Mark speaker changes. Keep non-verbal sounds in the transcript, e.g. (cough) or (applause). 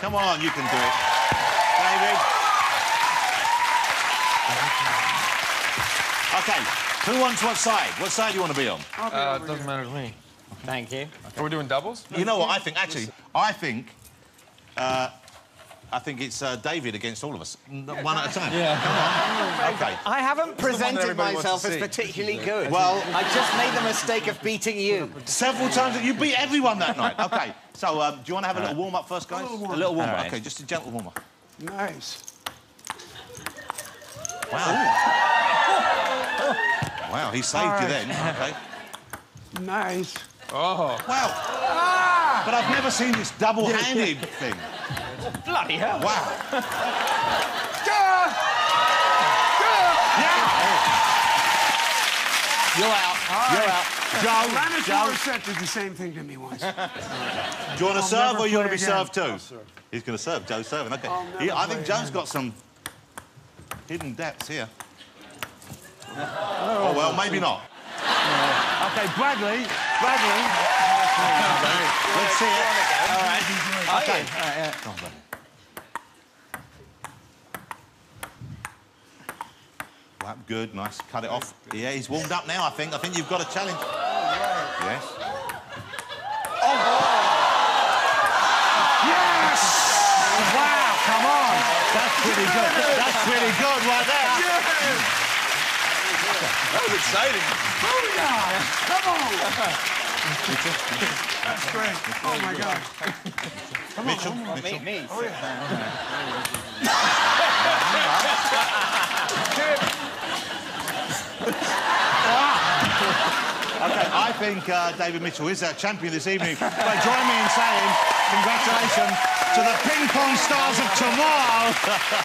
Speaker 1: Come on, you can do it. David. OK, who wants what side? What side do you want to be on?
Speaker 2: Uh, it doesn't matter to me.
Speaker 3: Thank you.
Speaker 2: Are we doing doubles?
Speaker 1: You know what? I think, actually, I think... Uh, I think it's uh, David against all of us. N- One at a time. (laughs)
Speaker 3: Yeah.
Speaker 1: Come on. OK.
Speaker 3: I haven't presented myself as particularly good.
Speaker 1: Well-
Speaker 3: I just made the mistake of beating you.
Speaker 1: Several times that you beat everyone that night. (laughs) OK, so um, do you want to have a little warm-up first, guys?
Speaker 4: little warm-up.
Speaker 1: A little warm-up.
Speaker 3: All right.
Speaker 1: OK, just a gentle warm-up.
Speaker 4: Nice.
Speaker 1: Wow. (laughs) wow, he saved you then. OK.
Speaker 4: Nice.
Speaker 2: Oh.
Speaker 1: Wow. But I've never seen this double-handed thing.
Speaker 3: Bloody hell.
Speaker 1: Wow. (laughs) You're out. You're out. Joe,
Speaker 4: Lennox
Speaker 1: Joe,
Speaker 4: Morissette did the same thing to me once. (laughs)
Speaker 1: do you want to serve or you want to be
Speaker 4: again.
Speaker 1: served too? He's going to serve. Joe's serving. OK.
Speaker 4: I'll
Speaker 1: He- I think Joe's
Speaker 4: again.
Speaker 1: got some hidden depths here. Oh, oh, well, maybe not. OK, Bradley. Bradley. Let's see it.
Speaker 3: All right.
Speaker 1: OK.
Speaker 3: All right, yeah.
Speaker 1: Come on, Bradley. Well, good, nice. Cut it off. Yeah, he's warmed up now, I think. I think you've got a challenge. Yes.
Speaker 4: Oh, yes!
Speaker 1: Wow, come on. That's pretty good. That's pretty good right there.
Speaker 2: That was exciting.
Speaker 4: Booyah! Come on! That's great. Oh, my God.
Speaker 1: Mitchell,
Speaker 3: Me,
Speaker 1: Mitchell.
Speaker 3: me. (laughs)
Speaker 1: Okay, I think uh, David Mitchell is our champion this evening. But join me in saying congratulations to the ping pong stars of tomorrow. (laughs)